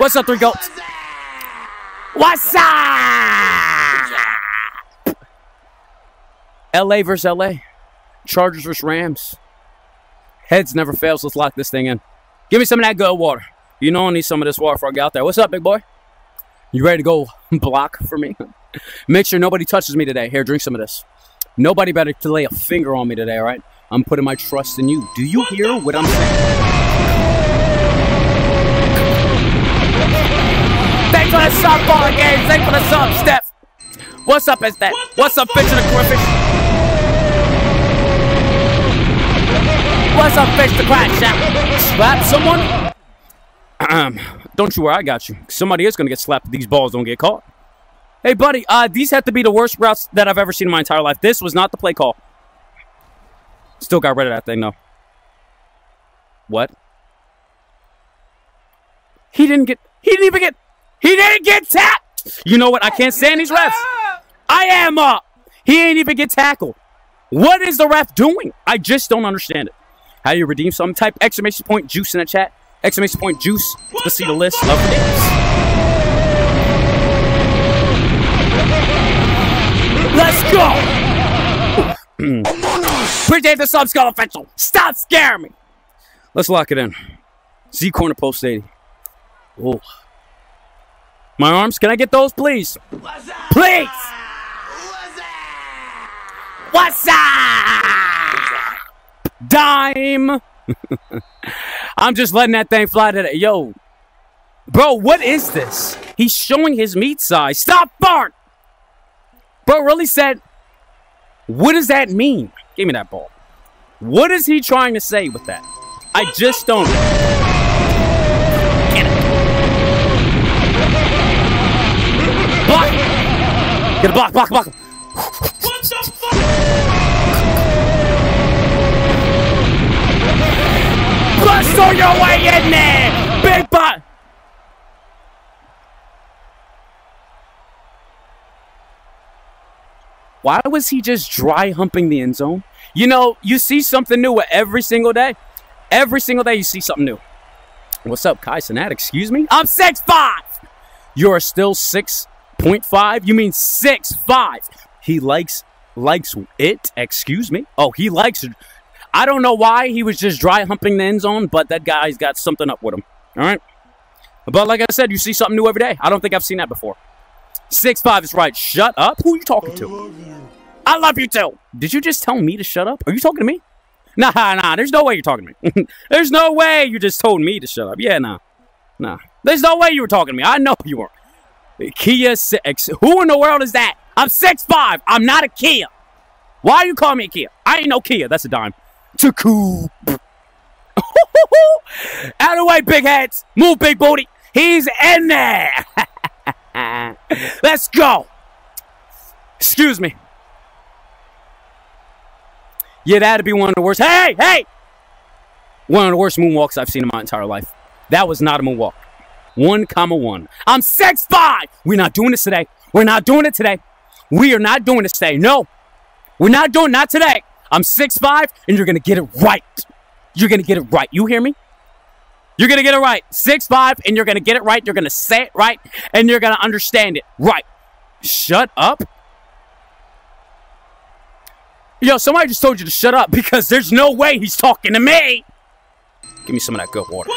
What's up, three goats? What's up? LA versus LA. Chargers versus Rams. Heads never fails. Let's lock this thing in. Give me some of that good water. You know I need some of this water before I get out there. What's up, big boy? You ready to go block for me? Make sure nobody touches me today. Here, drink some of this. Nobody better to lay a finger on me today, all right? I'm putting my trust in you. Do you hear what I'm saying? For the softball game. Thanks for the sub, Steph. What's up, is that? What's up, Fish the Griffin? What's up, Fish the Crash Slap someone? Um, don't you worry, I got you. Somebody is going to get slapped if these balls don't get caught. Hey, buddy, uh, these had to be the worst routes that I've ever seen in my entire life. This was not the play call. Still got rid of that thing, though. What? He didn't get... He didn't even get... He didn't get tapped! You know what? I can't stand these refs. I am up. He ain't even get tackled. What is the ref doing? I just don't understand it. How you redeem some Type exclamation point juice in the chat. Exclamation point juice to see the list of redeems. Let's go! Appreciate the sub, Skull Official. Stop scaring me. Let's lock it in. Z corner post 80. Oh. My arms, can I get those, please? Please! What's up? Dime! I'm just letting that thing fly today. Yo, bro, what is this? He's showing his meat size. Stop fart! Bro really said, what does that mean? Give me that ball. What is he trying to say with that? I just don't. Get a block, block, block. What the fuck? Bust on your way in there, big butt. Why was he just dry humping the end zone? You know, you see something new every single day. Every single day you see something new. What's up, Kai Cenat? Excuse me? I'm 6'5! You're still 6.5? You mean 6'5? He likes likes it, excuse me. Oh, he likes it. I don't know why he was just dry humping the end zone, but that guy's got something up with him. All right? But like I said, you see something new every day. I don't think I've seen that before. Six five is right. Shut up. Who are you talking to? I love you. I love you too. Did you just tell me to shut up? Are you talking to me? Nah, nah. There's no way you're talking to me. there's no way you just told me to shut up. Yeah, nah, nah. There's no way you were talking to me. I know you weren't. Kia six. Who in the world is that? I'm six five. I'm not a Kia. Why you calling me a Kia? I ain't no Kia. That's a dime. Taku. Out of the way, big heads. Move, big booty. He's in there. Let's go. Excuse me. Yeah, that'd be one of the worst. Hey, hey! One of the worst moonwalks I've seen in my entire life. That was not a moonwalk. One comma one. I'm six five. We're not doing this today. We're not doing it today. We are not doing this today. No, we're not doing not today. I'm six five, and you're gonna get it right. You're gonna get it right. You hear me? You're going to get it right. Six five, and you're going to get it right. You're going to say it right, and you're going to understand it right. Shut up. Yo, somebody just told you to shut up because there's no way he's talking to me. Give me some of that good water.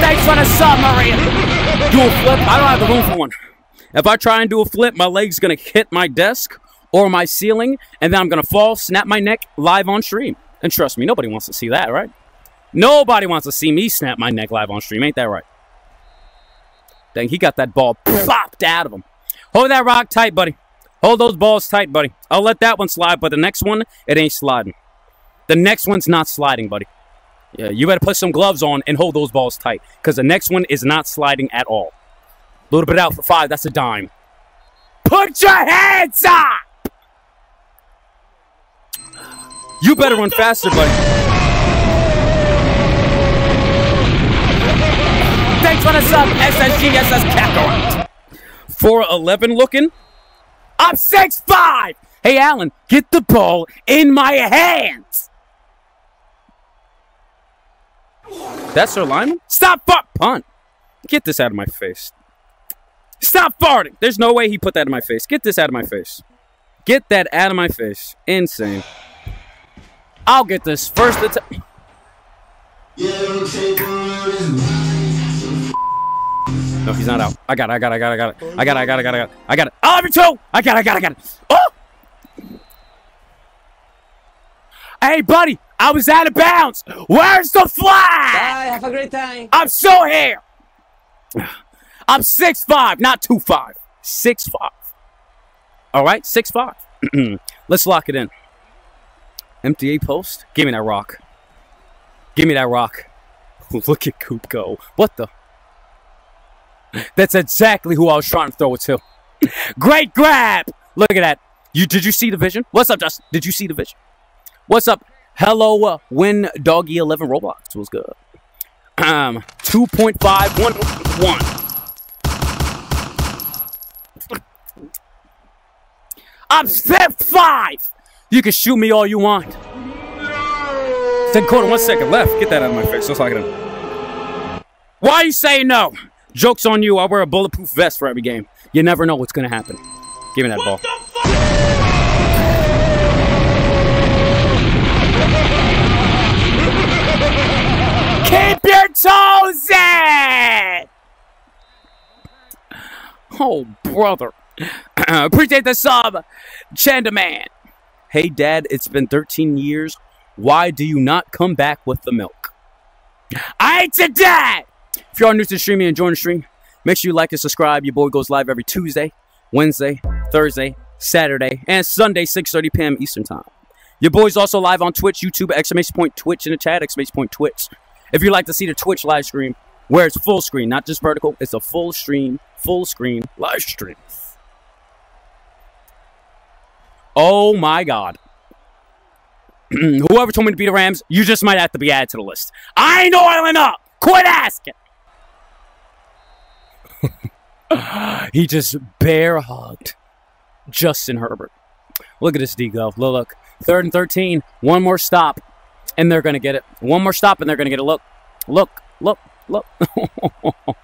Thanks for the sub, Maria. Do a flip. I don't have the room for one. If I try and do a flip, my leg's going to hit my desk or my ceiling, and then I'm going to fall, snap my neck live on stream. And trust me, nobody wants to see that, right? Nobody wants to see me snap my neck live on stream. Ain't that right? Dang, he got that ball popped out of him. Hold that rock tight, buddy. Hold those balls tight, buddy. I'll let that one slide, but the next one, it ain't sliding. The next one's not sliding, buddy. Yeah, you better put some gloves on and hold those balls tight because the next one is not sliding at all. A little bit out for five. That's a dime. Put your hands up! You better run faster, buddy. Thanks for the sub, SSGSS Kakarot. 4'11 looking. I'm 6'5. Hey, Alan, get the ball in my hands. That's our lineman? Stop fart punt. Get this out of my face. Stop farting. There's no way he put that in my face. Get this out of my face. Get that out of my face. Insane. I'll get this first attempt. No, he's not out. I got it, I got it, I got it, I got it. I got it, I got it, I got it, I got it. I love you too! I got it, I got it, I got it. Oh! Hey, buddy, I was out of bounds. Where's the flag? Bye, have a great time. I'm so here. I'm six five, not two five. Six five. All right, six five. Let's lock it in. Empty A post. Give me that rock. Give me that rock. Look at Coop go. What the? That's exactly who I was trying to throw it to. Great grab. Look at that. You did you see the vision? What's up, Justin? Did you see the vision? What's up? Hello, uh, win doggy eleven Roblox was good. Um, two point five one one. I'm step five. You can shoot me all you want. Second quarter, one second left. Get that out of my face. Let's lock it in. Why are you saying no? Joke's on you. I wear a bulletproof vest for every game. You never know what's going to happen. Give me that ball. Keep your toes in! Oh, brother. Appreciate the sub, Chandaman. Hey, Dad, it's been 13 years. Why do you not come back with the milk? I ain't your dad! If you are new to the stream and enjoying the stream, make sure you like and subscribe. Your boy goes live every Tuesday, Wednesday, Thursday, Saturday, and Sunday, 6.30 p.m. Eastern Time. Your boy's also live on Twitch, YouTube, exclamation point Twitch in the chat, exclamation point Twitch. If you'd like to see the Twitch live stream, where it's full screen, not just vertical, it's a full stream, full screen live stream. Oh my God. Whoever told me to beat the Rams, you just might have to be added to the list. I ain't oiling up. Quit asking. he just bear hugged Justin Herbert. Look at this D go. Look, look. Third and 13. One more stop, and they're going to get it. One more stop, and they're going to get it. Look, look, look, look.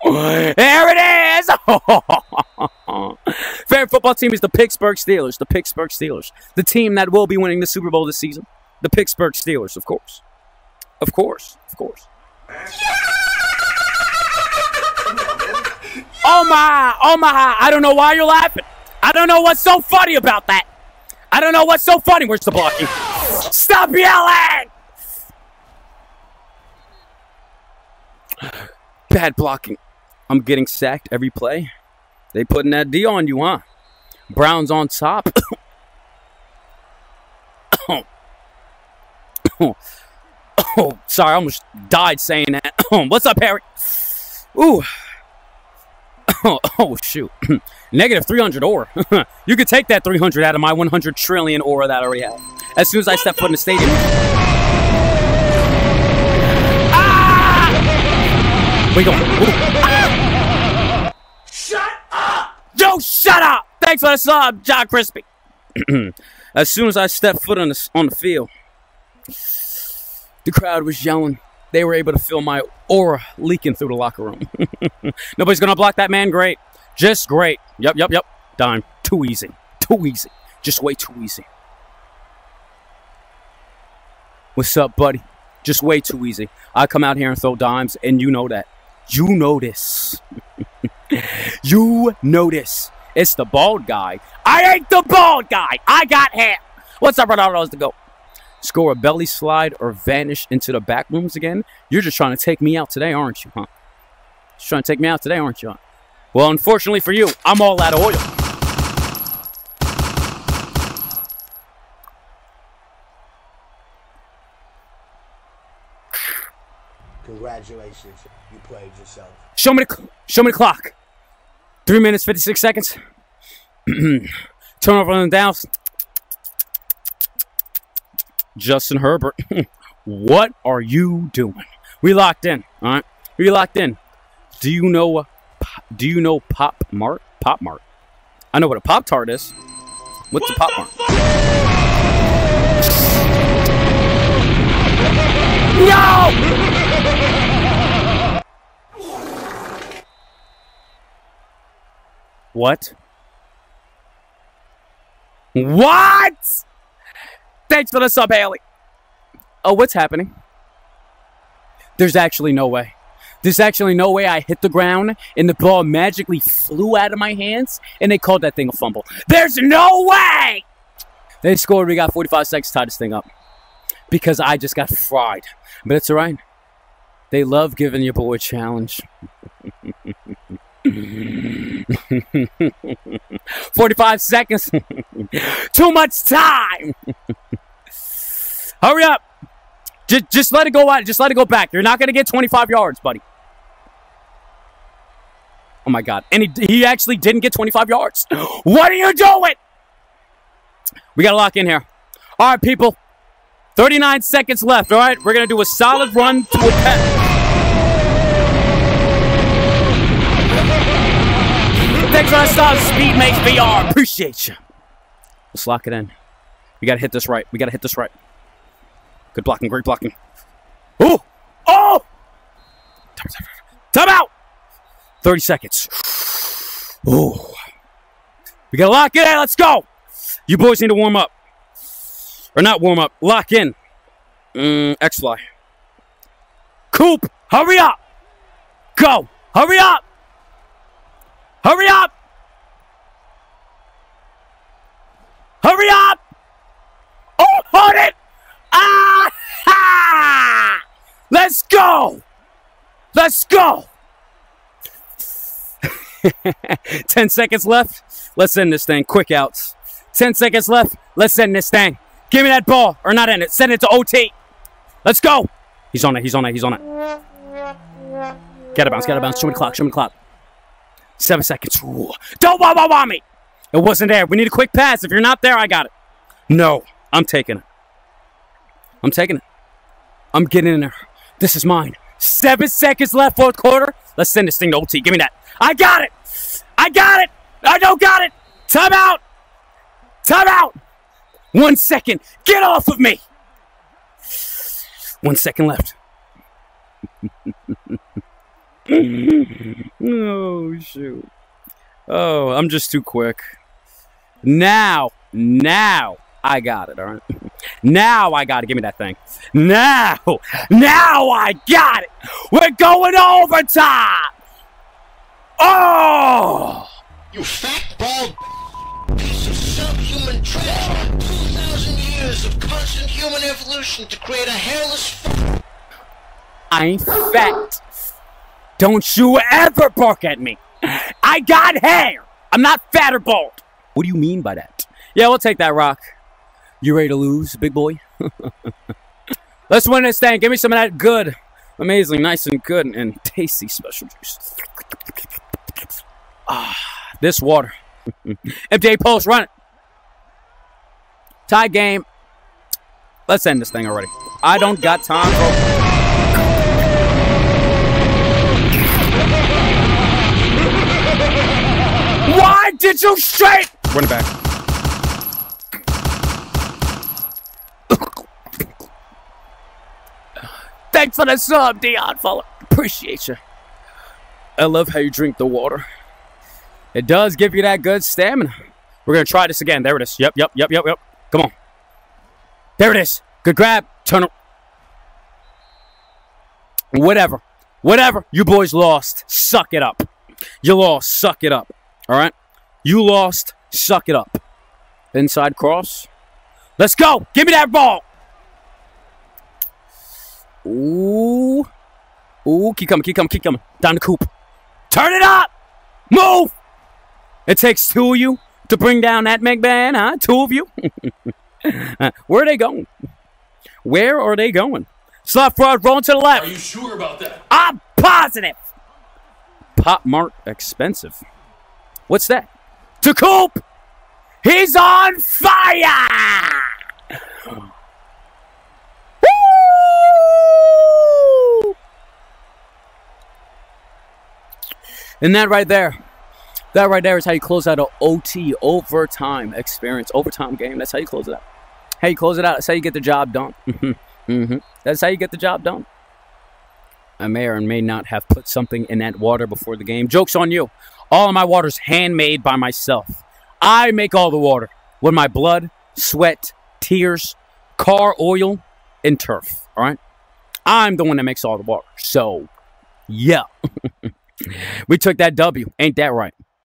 there it is. Favorite football team is the Pittsburgh Steelers. The Pittsburgh Steelers. The team that will be winning the Super Bowl this season. The Pittsburgh Steelers, of course. Of course. Of course. Oh my, oh my, I don't know why you're laughing. I don't know what's so funny about that. I don't know what's so funny. Where's the blocking? Stop yelling! Bad blocking. I'm getting sacked every play. They putting that D on you, huh? Brown's on top. oh. oh. Sorry, I almost died saying that. What's up, Harry? Ooh. Oh, oh shoot. Negative 300 aura. you could take that 300 out of my 100 trillion aura that I already have. As soon as I step foot in the stadium. Going? Ah! Shut up! Yo, shut up! Thanks for the sub, John Crispy. as soon as I step foot on the, on the field, the crowd was yelling. They were able to feel my aura leaking through the locker room. Nobody's going to block that man. Great. Just great. Yep, yep, yep. Dime. Too easy. Too easy. Just way too easy. What's up, buddy? Just way too easy. I come out here and throw dimes, and you know that. You this. you this. It's the bald guy. I ain't the bald guy. I got hair. What's up, Ronaldo's to go? score a belly slide, or vanish into the back rooms again, you're just trying to take me out today, aren't you, huh? Just trying to take me out today, aren't you? Huh? Well, unfortunately for you, I'm all out of oil. Congratulations, you played yourself. Show me the show me the clock. Three minutes fifty six seconds. Turnover on the downs. Justin Herbert, what are you doing? We locked in, all right? We locked in. Do you know? Uh, do you know Pop Mart? Pop Mart. I know what a Pop Tart is. What's what a Pop Mart? No! What? What? Thanks for the sub, Haley. Oh, what's happening? There's actually no way. There's actually no way I hit the ground and the ball magically flew out of my hands and they called that thing a fumble. There's no way! They scored. We got 45 seconds to tie this thing up because I just got fried. But it's all right. They love giving your boy a challenge. 45 seconds. Too much time. Hurry up. Just, just let it go out. Just let it go back. You're not going to get 25 yards, buddy. Oh my God. And he, he actually didn't get 25 yards. What are you doing? We got to lock in here. All right, people. 39 seconds left. All right. We're going to do a solid run to a pet. Thanks for that Speed Mates VR. Appreciate you. Let's lock it in. We got to hit this right. We got to hit this right. Good blocking. Great blocking. Oh! Oh! Time out! 30 seconds. Oh. We got to lock it in. Let's go. You boys need to warm up. Or not warm up. Lock in. Mm, X-Fly. Coop, hurry up. Go. Hurry up. Hurry up! Hurry up! Oh, hold it! Ah! Ha! Let's go! Let's go! 10 seconds left. Let's end this thing. Quick outs. 10 seconds left. Let's end this thing. Give me that ball. Or not end it. Send it to OT. Let's go. He's on it. He's on it. He's on it. Get a bounce. Get a bounce. Show me the clock. Show me the clock. Seven seconds. Ooh. Don't wah wah wah me. It wasn't there. We need a quick pass. If you're not there, I got it. No, I'm taking it. I'm taking it. I'm getting in there. This is mine. Seven seconds left, fourth quarter. Let's send this thing to OT. Give me that. I got it. I got it. I don't got it. Time out. Time out. One second. Get off of me. One second left. oh, shoot. Oh, I'm just too quick. Now, now I got it, all right? Now I got it. Give me that thing. Now, now I got it. We're going overtime. Oh! You fat, bald piece of subhuman trash. 2,000 years of constant human evolution to create a hairless. I ain't fat. Don't you ever bark at me. I got hair. I'm not fat or bald. What do you mean by that? Yeah, we'll take that rock. You ready to lose, big boy? Let's win this thing. Give me some of that good, amazing, nice and good and tasty special juice. Ah, this water. MJ Post, run it. Tie game. Let's end this thing already. I don't got time for. Why did you straight? Run it back. Thanks for the sub, Dion Fuller. Appreciate you. I love how you drink the water. It does give you that good stamina. We're gonna try this again. There it is. Yep, yep, yep, yep, yep. Come on. There it is. Good grab. Turn. Whatever. Whatever. You boys lost. Suck it up. You lost. Suck it up. All right? You lost. Suck it up. Inside cross. Let's go. Give me that ball. Ooh. Ooh, keep coming, keep coming, keep coming. Down the coop. Turn it up. Move. It takes two of you to bring down that McMahon, huh? Two of you. Uh, where are they going? Where are they going? Slot fraud rolling to the left. Are you sure about that? I'm positive. Pop Mart expensive. What's that? To Coop! He's on fire! And that right there, that right there is how you close out an OT, overtime experience, overtime game. That's how you close it out. How you close it out. That's how you get the job done. mm-hmm. That's how you get the job done. I may or may not have put something in that water before the game. Joke's on you. All of my water's handmade by myself. I make all the water with my blood, sweat, tears, car oil, and turf. All right? I'm the one that makes all the water. So, yeah. we took that W. Ain't that right?